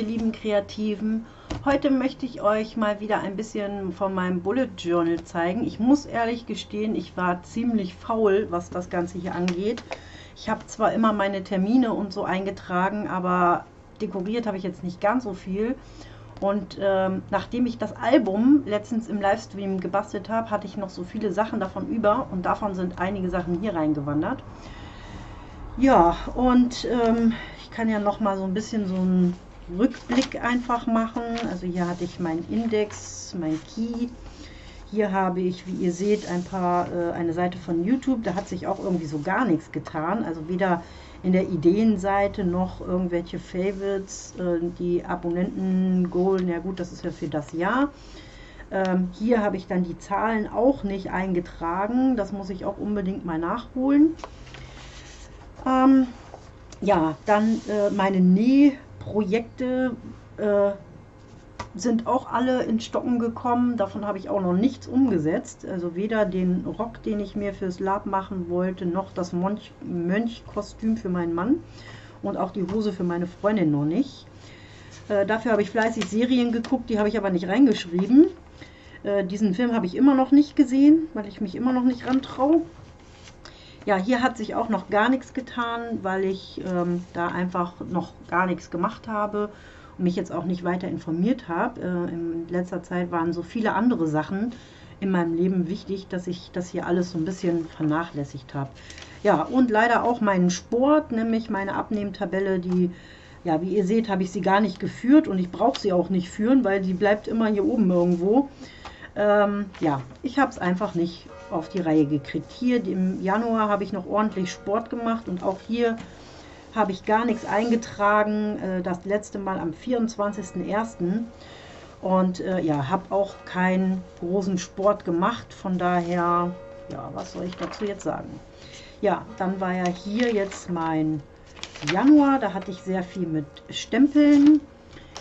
ihr lieben Kreativen. Heute möchte ich euch mal wieder ein bisschen von meinem Bullet Journal zeigen. Ich muss ehrlich gestehen, ich war ziemlich faul, was das Ganze hier angeht. Ich habe zwar immer meine Termine und so eingetragen, aber dekoriert habe ich jetzt nicht ganz so viel. Und ähm, nachdem ich das Album letztens im Livestream gebastelt habe, hatte ich noch so viele Sachen davon über und davon sind einige Sachen hier reingewandert. Ja, und ähm, ich kann ja noch mal so ein bisschen so einen Rückblick einfach machen. Also hier hatte ich meinen Index, mein Key. Hier habe ich, wie ihr seht, ein paar, äh, eine Seite von YouTube. Da hat sich auch irgendwie so gar nichts getan. Also weder in der Ideenseite noch irgendwelche Favorites, äh, die Abonnenten, Goal, ja gut, das ist ja für das Jahr. Ähm, hier habe ich dann die Zahlen auch nicht eingetragen. Das muss ich auch unbedingt mal nachholen. Ähm, ja, dann äh, meine Nähprojekte äh, sind auch alle in Stocken gekommen. Davon habe ich auch noch nichts umgesetzt. Also weder den Rock, den ich mir fürs Lab machen wollte, noch das Mönch Mönchkostüm für meinen Mann und auch die Hose für meine Freundin noch nicht. Äh, dafür habe ich fleißig Serien geguckt, die habe ich aber nicht reingeschrieben. Äh, diesen Film habe ich immer noch nicht gesehen, weil ich mich immer noch nicht rantraue. Ja, hier hat sich auch noch gar nichts getan, weil ich ähm, da einfach noch gar nichts gemacht habe und mich jetzt auch nicht weiter informiert habe. Äh, in letzter Zeit waren so viele andere Sachen in meinem Leben wichtig, dass ich das hier alles so ein bisschen vernachlässigt habe. Ja, und leider auch meinen Sport, nämlich meine Abnehmtabelle, die, ja, wie ihr seht, habe ich sie gar nicht geführt und ich brauche sie auch nicht führen, weil die bleibt immer hier oben irgendwo. Ähm, ja, ich habe es einfach nicht auf die Reihe gekriegt. Hier im Januar habe ich noch ordentlich Sport gemacht und auch hier habe ich gar nichts eingetragen. Äh, das letzte Mal am 24.01. Und äh, ja, habe auch keinen großen Sport gemacht. Von daher, ja, was soll ich dazu jetzt sagen? Ja, dann war ja hier jetzt mein Januar. Da hatte ich sehr viel mit Stempeln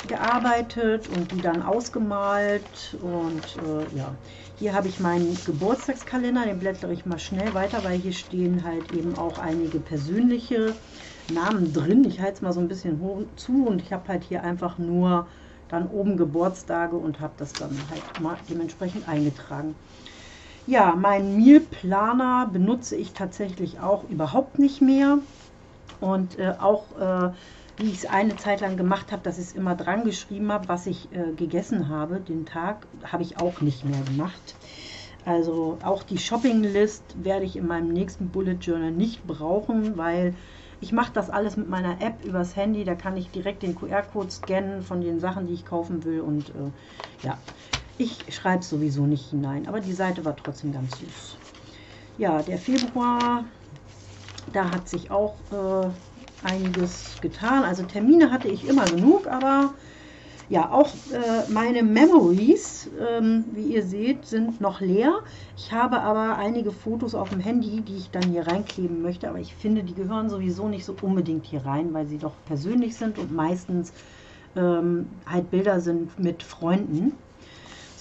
gearbeitet und die dann ausgemalt. Und äh, ja, hier habe ich meinen Geburtstagskalender, den blättere ich mal schnell weiter, weil hier stehen halt eben auch einige persönliche Namen drin. Ich halte es mal so ein bisschen hoch zu und ich habe halt hier einfach nur dann oben Geburtstage und habe das dann halt mal dementsprechend eingetragen. Ja, meinen Mealplaner benutze ich tatsächlich auch überhaupt nicht mehr. Und äh, auch äh, wie ich es eine Zeit lang gemacht habe, dass ich es immer dran geschrieben habe, was ich äh, gegessen habe, den Tag, habe ich auch nicht mehr gemacht. Also auch die Shopping-List werde ich in meinem nächsten Bullet Journal nicht brauchen, weil ich mache das alles mit meiner App übers Handy. Da kann ich direkt den QR-Code scannen von den Sachen, die ich kaufen will. Und äh, ja, ich schreibe es sowieso nicht hinein. Aber die Seite war trotzdem ganz süß. Ja, der Februar, da hat sich auch äh, einiges getan. Also Termine hatte ich immer genug, aber ja, auch äh, meine Memories, ähm, wie ihr seht, sind noch leer. Ich habe aber einige Fotos auf dem Handy, die ich dann hier reinkleben möchte, aber ich finde, die gehören sowieso nicht so unbedingt hier rein, weil sie doch persönlich sind und meistens ähm, halt Bilder sind mit Freunden.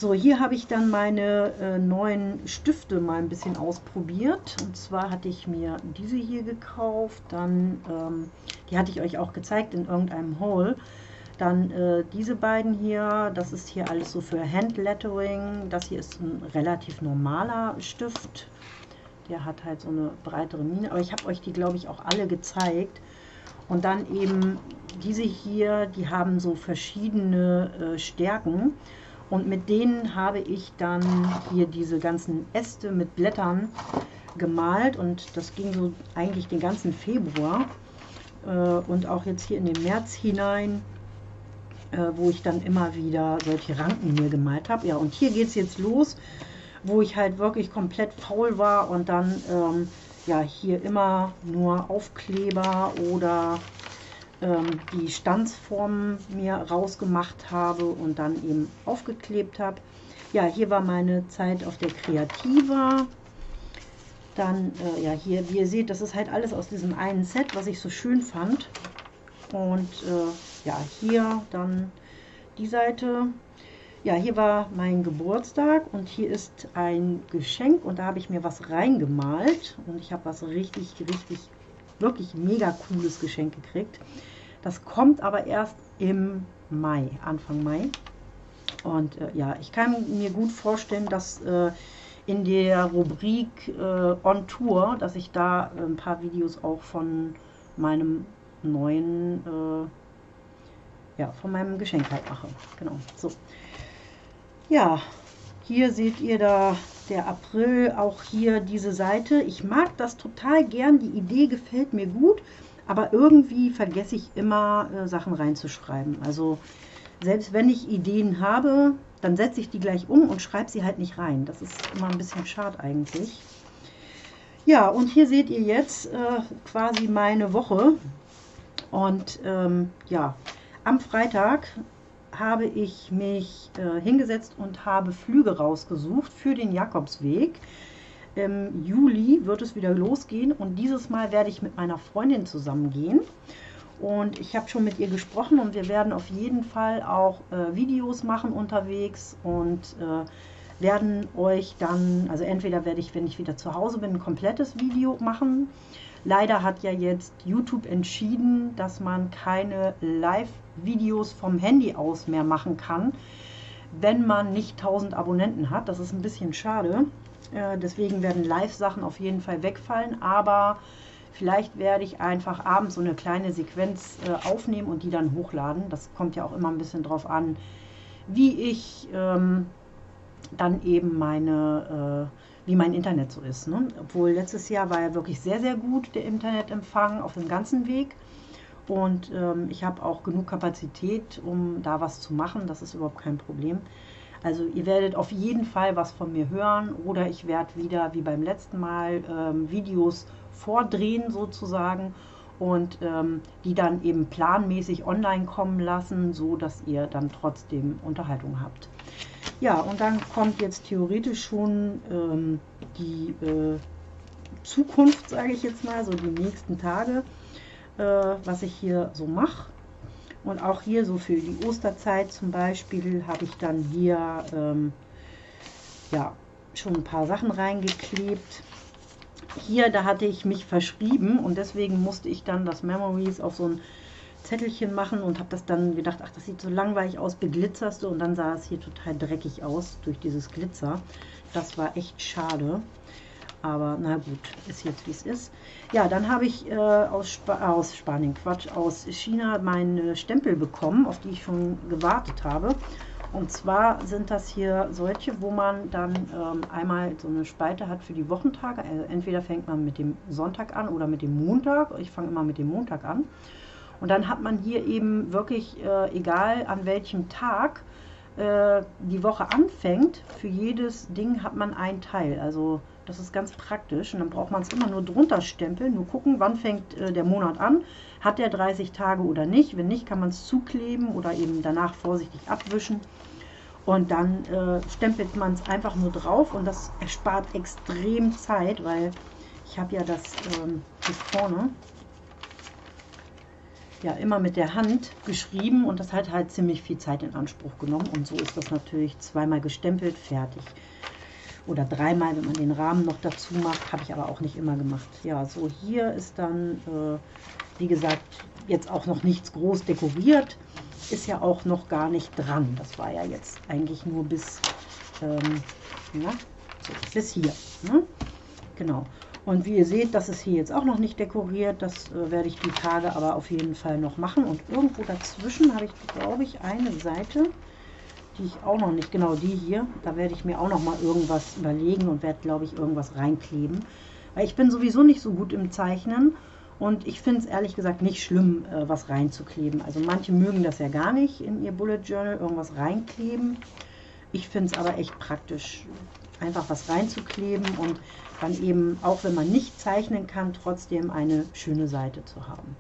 So, hier habe ich dann meine äh, neuen Stifte mal ein bisschen ausprobiert. Und zwar hatte ich mir diese hier gekauft, dann, ähm, die hatte ich euch auch gezeigt in irgendeinem Haul. Dann äh, diese beiden hier, das ist hier alles so für Handlettering. Das hier ist ein relativ normaler Stift. Der hat halt so eine breitere Mine. Aber ich habe euch die, glaube ich, auch alle gezeigt. Und dann eben diese hier, die haben so verschiedene äh, Stärken. Und mit denen habe ich dann hier diese ganzen Äste mit Blättern gemalt und das ging so eigentlich den ganzen Februar äh, und auch jetzt hier in den März hinein, äh, wo ich dann immer wieder solche Ranken mir gemalt habe. Ja, und hier geht es jetzt los, wo ich halt wirklich komplett faul war und dann ähm, ja hier immer nur Aufkleber oder ähm, die Stanzformen mir rausgemacht habe und dann eben aufgeklebt habe. Ja, hier war meine Zeit auf der Kreativa. Dann, äh, ja, hier, wie ihr seht, das ist halt alles aus diesem einen Set, was ich so schön fand. Und äh, ja, hier dann die Seite. Ja, hier war mein Geburtstag und hier ist ein Geschenk und da habe ich mir was reingemalt und ich habe was richtig, richtig wirklich mega cooles Geschenk gekriegt. Das kommt aber erst im Mai, Anfang Mai. Und äh, ja, ich kann mir gut vorstellen, dass äh, in der Rubrik äh, On Tour, dass ich da ein paar Videos auch von meinem neuen, äh, ja, von meinem Geschenk halt mache. Genau, so. Ja, hier seht ihr da der April, auch hier diese Seite. Ich mag das total gern, die Idee gefällt mir gut, aber irgendwie vergesse ich immer äh, Sachen reinzuschreiben. Also selbst wenn ich Ideen habe, dann setze ich die gleich um und schreibe sie halt nicht rein. Das ist immer ein bisschen schade eigentlich. Ja, und hier seht ihr jetzt äh, quasi meine Woche. Und ähm, ja, am Freitag habe ich mich äh, hingesetzt und habe Flüge rausgesucht für den Jakobsweg. Im Juli wird es wieder losgehen und dieses Mal werde ich mit meiner Freundin zusammen gehen. Und ich habe schon mit ihr gesprochen und wir werden auf jeden Fall auch äh, Videos machen unterwegs und äh, werden euch dann, also entweder werde ich, wenn ich wieder zu Hause bin, ein komplettes Video machen. Leider hat ja jetzt YouTube entschieden, dass man keine Live-Videos vom Handy aus mehr machen kann, wenn man nicht 1000 Abonnenten hat. Das ist ein bisschen schade. Äh, deswegen werden Live-Sachen auf jeden Fall wegfallen, aber Vielleicht werde ich einfach abends so eine kleine Sequenz äh, aufnehmen und die dann hochladen. Das kommt ja auch immer ein bisschen drauf an, wie ich ähm, dann eben meine, äh, wie mein Internet so ist. Ne? Obwohl letztes Jahr war ja wirklich sehr, sehr gut der Internetempfang auf dem ganzen Weg. Und ähm, ich habe auch genug Kapazität, um da was zu machen. Das ist überhaupt kein Problem. Also ihr werdet auf jeden Fall was von mir hören oder ich werde wieder wie beim letzten Mal ähm, Videos vordrehen sozusagen und ähm, die dann eben planmäßig online kommen lassen, so dass ihr dann trotzdem Unterhaltung habt. Ja, und dann kommt jetzt theoretisch schon ähm, die äh, Zukunft, sage ich jetzt mal, so die nächsten Tage, äh, was ich hier so mache. Und auch hier so für die Osterzeit zum Beispiel habe ich dann hier ähm, ja, schon ein paar Sachen reingeklebt hier, da hatte ich mich verschrieben und deswegen musste ich dann das Memories auf so ein Zettelchen machen und habe das dann gedacht, ach, das sieht so langweilig aus, beglitzerst du und dann sah es hier total dreckig aus durch dieses Glitzer. Das war echt schade. Aber na gut, ist jetzt wie es ist. Ja, dann habe ich äh, aus, Sp aus Spanien, Quatsch, aus China meine Stempel bekommen, auf die ich schon gewartet habe. Und zwar sind das hier solche, wo man dann ähm, einmal so eine Spalte hat für die Wochentage. Also entweder fängt man mit dem Sonntag an oder mit dem Montag. Ich fange immer mit dem Montag an. Und dann hat man hier eben wirklich, äh, egal an welchem Tag äh, die Woche anfängt, für jedes Ding hat man ein Teil. Also das ist ganz praktisch und dann braucht man es immer nur drunter stempeln, nur gucken, wann fängt äh, der Monat an. Hat der 30 Tage oder nicht? Wenn nicht, kann man es zukleben oder eben danach vorsichtig abwischen. Und dann äh, stempelt man es einfach nur drauf und das erspart extrem Zeit, weil ich habe ja das ähm, hier vorne ja immer mit der Hand geschrieben und das hat halt ziemlich viel Zeit in Anspruch genommen. Und so ist das natürlich zweimal gestempelt, fertig oder dreimal, wenn man den Rahmen noch dazu macht, habe ich aber auch nicht immer gemacht. Ja, so hier ist dann, äh, wie gesagt, jetzt auch noch nichts groß dekoriert, ist ja auch noch gar nicht dran. Das war ja jetzt eigentlich nur bis, ähm, ja, so, bis hier. Ne? Genau. Und wie ihr seht, das ist hier jetzt auch noch nicht dekoriert. Das äh, werde ich die Tage aber auf jeden Fall noch machen. Und irgendwo dazwischen habe ich, glaube ich, eine Seite die ich auch noch nicht, genau die hier, da werde ich mir auch noch mal irgendwas überlegen und werde, glaube ich, irgendwas reinkleben. Weil ich bin sowieso nicht so gut im Zeichnen und ich finde es ehrlich gesagt nicht schlimm, äh, was reinzukleben. Also manche mögen das ja gar nicht in ihr Bullet Journal, irgendwas reinkleben. Ich finde es aber echt praktisch, einfach was reinzukleben und dann eben, auch wenn man nicht zeichnen kann, trotzdem eine schöne Seite zu haben.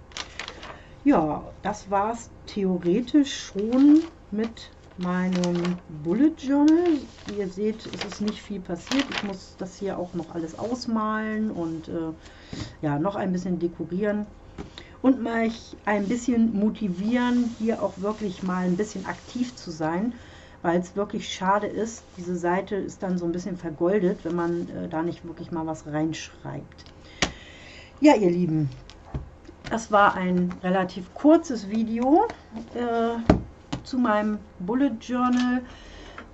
Ja, das war es theoretisch schon mit meinem Bullet Journal. Wie ihr seht, ist es nicht viel passiert. Ich muss das hier auch noch alles ausmalen und äh, ja, noch ein bisschen dekorieren. Und mich ein bisschen motivieren, hier auch wirklich mal ein bisschen aktiv zu sein, weil es wirklich schade ist. Diese Seite ist dann so ein bisschen vergoldet, wenn man äh, da nicht wirklich mal was reinschreibt. Ja, ihr Lieben, das war ein relativ kurzes Video äh, zu meinem Bullet Journal.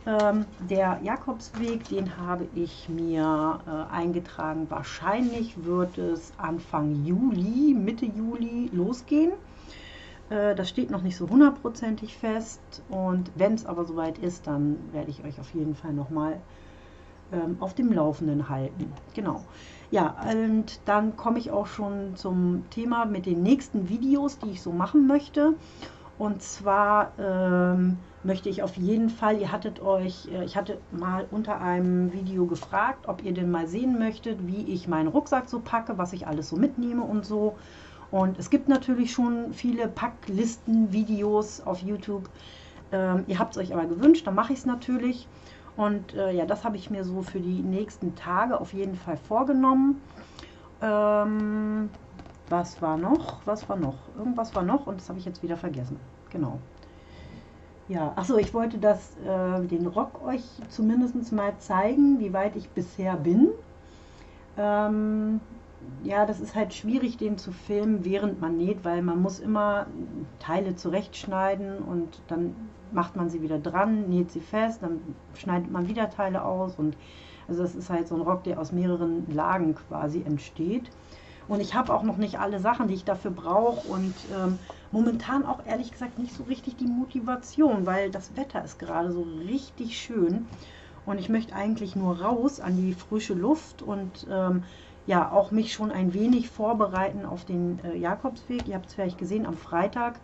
Ähm, der Jakobsweg, den habe ich mir äh, eingetragen. Wahrscheinlich wird es Anfang Juli, Mitte Juli losgehen. Äh, das steht noch nicht so hundertprozentig fest. Und wenn es aber soweit ist, dann werde ich euch auf jeden Fall nochmal ähm, auf dem Laufenden halten. Genau. Ja, und dann komme ich auch schon zum Thema mit den nächsten Videos, die ich so machen möchte. Und zwar ähm, möchte ich auf jeden Fall, ihr hattet euch, äh, ich hatte mal unter einem Video gefragt, ob ihr denn mal sehen möchtet, wie ich meinen Rucksack so packe, was ich alles so mitnehme und so. Und es gibt natürlich schon viele Packlisten-Videos auf YouTube. Ähm, ihr habt es euch aber gewünscht, dann mache ich es natürlich. Und äh, ja, das habe ich mir so für die nächsten Tage auf jeden Fall vorgenommen. Ähm, was war noch? Was war noch? Irgendwas war noch und das habe ich jetzt wieder vergessen. Genau. Ja, achso, ich wollte das, äh, den Rock euch zumindest mal zeigen, wie weit ich bisher bin. Ähm, ja, das ist halt schwierig, den zu filmen, während man näht, weil man muss immer Teile zurechtschneiden und dann macht man sie wieder dran, näht sie fest, dann schneidet man wieder Teile aus und also das ist halt so ein Rock, der aus mehreren Lagen quasi entsteht. Und ich habe auch noch nicht alle Sachen, die ich dafür brauche und ähm, momentan auch ehrlich gesagt nicht so richtig die Motivation, weil das Wetter ist gerade so richtig schön und ich möchte eigentlich nur raus an die frische Luft und ähm, ja auch mich schon ein wenig vorbereiten auf den äh, Jakobsweg. Ihr habt es vielleicht gesehen am Freitag.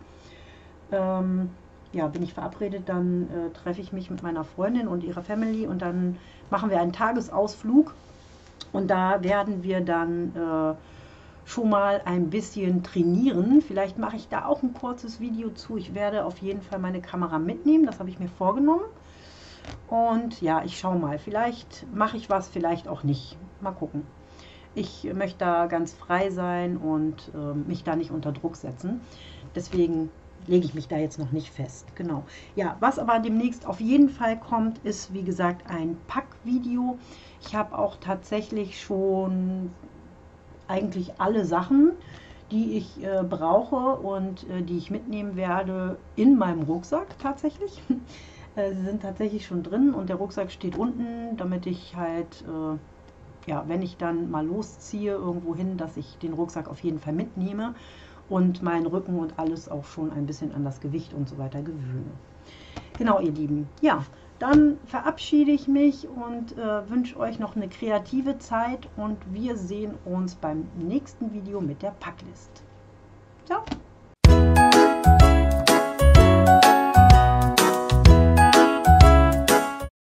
Ähm, ja, bin ich verabredet, dann äh, treffe ich mich mit meiner Freundin und ihrer Family und dann machen wir einen Tagesausflug und da werden wir dann äh, schon mal ein bisschen trainieren. Vielleicht mache ich da auch ein kurzes Video zu. Ich werde auf jeden Fall meine Kamera mitnehmen, das habe ich mir vorgenommen. Und ja, ich schaue mal. Vielleicht mache ich was, vielleicht auch nicht. Mal gucken. Ich möchte da ganz frei sein und äh, mich da nicht unter Druck setzen. Deswegen lege ich mich da jetzt noch nicht fest. Genau. Ja, was aber demnächst auf jeden Fall kommt, ist wie gesagt ein Packvideo. Ich habe auch tatsächlich schon eigentlich alle Sachen, die ich äh, brauche und äh, die ich mitnehmen werde in meinem Rucksack tatsächlich. äh, sie sind tatsächlich schon drin und der Rucksack steht unten, damit ich halt äh, ja, wenn ich dann mal losziehe irgendwo hin, dass ich den Rucksack auf jeden Fall mitnehme und meinen Rücken und alles auch schon ein bisschen an das Gewicht und so weiter gewöhne. Genau, ihr Lieben. Ja, dann verabschiede ich mich und äh, wünsche euch noch eine kreative Zeit und wir sehen uns beim nächsten Video mit der Packlist. Ciao!